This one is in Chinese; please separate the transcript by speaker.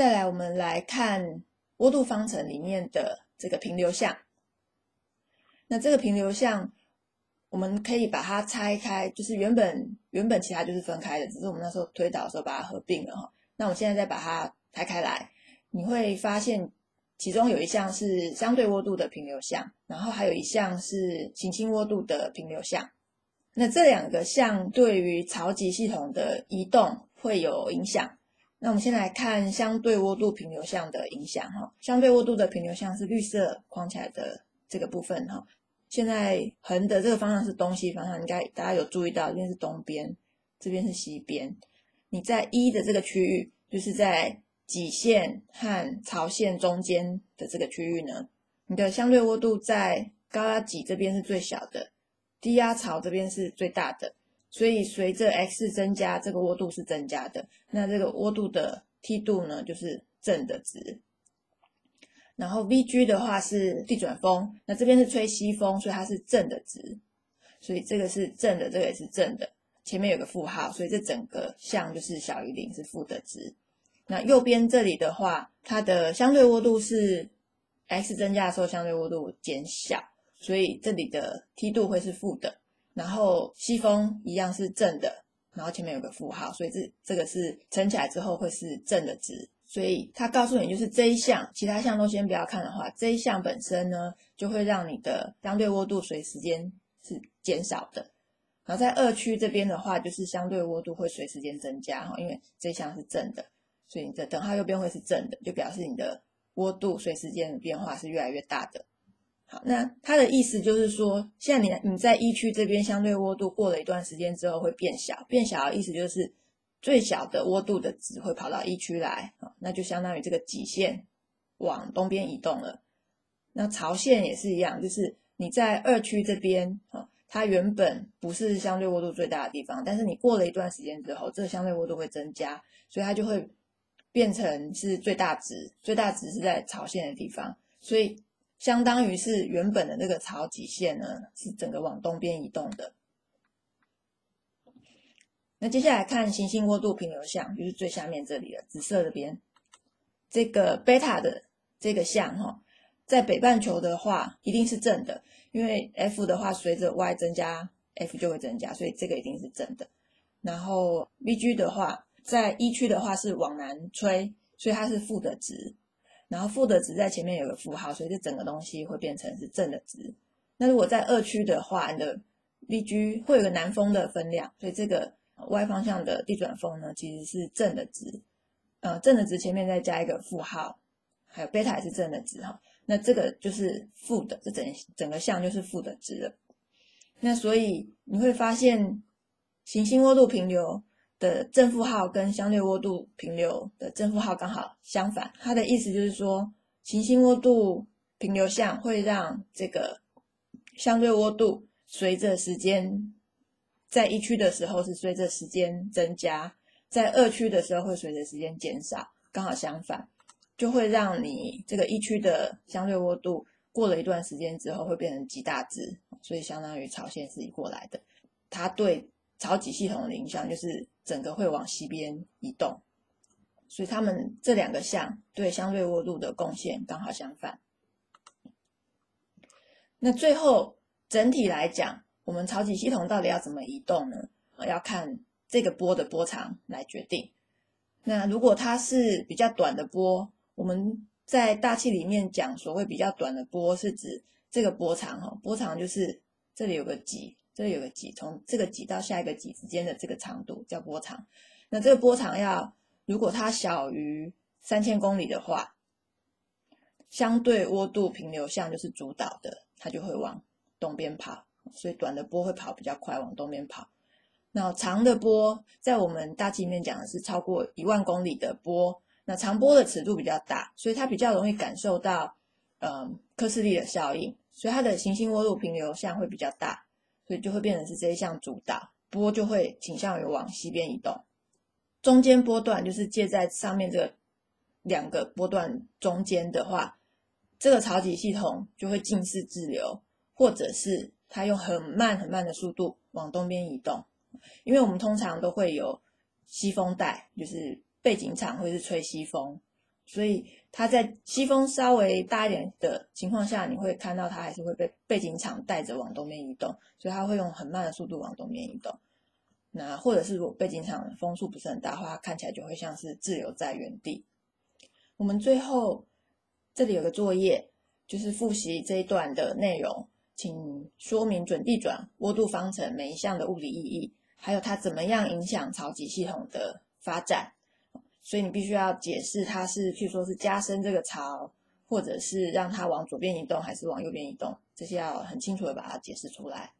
Speaker 1: 再来，我们来看涡度方程里面的这个平流向。那这个平流向，我们可以把它拆开，就是原本原本其他就是分开的，只是我们那时候推导的时候把它合并了哈。那我们现在再把它拆开来，你会发现其中有一项是相对涡度的平流向，然后还有一项是行星涡度的平流向。那这两个项对于潮汐系统的移动会有影响。那我们先来看相对涡度平流向的影响哈。相对涡度的平流向是绿色框起来的这个部分哈。现在横的这个方向是东西方向，应该大家有注意到，这边是东边，这边是西边。你在一的这个区域，就是在极线和潮线中间的这个区域呢，你的相对涡度在高压脊这边是最小的，低压槽这边是最大的。所以随着 x 增加，这个涡度是增加的，那这个涡度的梯度呢，就是正的值。然后 Vg 的话是地转风，那这边是吹西风，所以它是正的值，所以这个是正的，这个也是正的，前面有个负号，所以这整个项就是小于零，是负的值。那右边这里的话，它的相对涡度是 x 增加的时候相对涡度减小，所以这里的梯度会是负的。然后西风一样是正的，然后前面有个负号，所以这这个是乘起来之后会是正的值。所以它告诉你，就是这一项，其他项都先不要看的话，这一项本身呢，就会让你的相对涡度随时间是减少的。然后在二区这边的话，就是相对涡度会随时间增加哈，因为这项是正的，所以你的等号右边会是正的，就表示你的涡度随时间的变化是越来越大的。好，那它的意思就是说，现在你你在一区这边相对涡度过了一段时间之后会变小，变小的意思就是。最小的涡度的值会跑到一区来啊，那就相当于这个极线往东边移动了。那潮线也是一样，就是你在二区这边啊，它原本不是相对涡度最大的地方，但是你过了一段时间之后，这个相对涡度会增加，所以它就会变成是最大值。最大值是在潮线的地方，所以相当于是原本的那个潮极线呢，是整个往东边移动的。那接下来看行星涡度平流向，就是最下面这里了，紫色这边，这个贝塔的这个项哈，在北半球的话一定是正的，因为 F 的话随着 y 增加，F 就会增加，所以这个一定是正的。然后 Vg 的话，在一区的话是往南吹，所以它是负的值。然后负的值在前面有个负号，所以这整个东西会变成是正的值。那如果在二区的话，你的 Vg 会有个南风的分量，所以这个。y 方向的地转风呢，其实是正的值，呃，正的值前面再加一个负号，还有贝塔也是正的值哈，那这个就是负的，这整整个项就是负的值了。那所以你会发现，行星涡度平流的正负号跟相对涡度平流的正负号刚好相反，它的意思就是说，行星涡度平流项会让这个相对涡度随着时间。在一区的时候是随着时间增加，在二区的时候会随着时间减少，刚好相反，就会让你这个一区的相对涡度过了一段时间之后会变成极大值，所以相当于潮线是移过来的。它对潮汐系统的影响就是整个会往西边移动，所以它们这两个项对相对涡度的贡献刚好相反。那最后整体来讲。我们潮汐系统到底要怎么移动呢？要看这个波的波长来决定。那如果它是比较短的波，我们在大气里面讲所谓比较短的波，是指这个波长哈，波长就是这里有个几，这有个几，从这个几到下一个几之间的这个长度叫波长。那这个波长要如果它小于三千公里的话，相对涡度平流向就是主导的，它就会往东边跑。所以短的波会跑比较快，往东边跑。那长的波，在我们大气里面讲的是超过一万公里的波。那长波的尺度比较大，所以它比较容易感受到，嗯，科斯利的效应。所以它的行星涡度平流向会比较大，所以就会变成是这一项主导，波就会倾向于往西边移动。中间波段就是介在上面这个两个波段中间的话，这个潮汐系统就会近似滞留，或者是。它用很慢很慢的速度往东边移动，因为我们通常都会有西风带，就是背景场会是吹西风，所以它在西风稍微大一点的情况下，你会看到它还是会被背景场带着往东边移动，所以它会用很慢的速度往东边移动。那或者是如果背景场风速不是很大的话，看起来就会像是滞留在原地。我们最后这里有个作业，就是复习这一段的内容，请说明准地转涡度方程每一项的物理意义，还有它怎么样影响潮汐系统的发展。所以你必须要解释它是，据说是加深这个槽，或者是让它往左边移动，还是往右边移动，这些要很清楚的把它解释出来。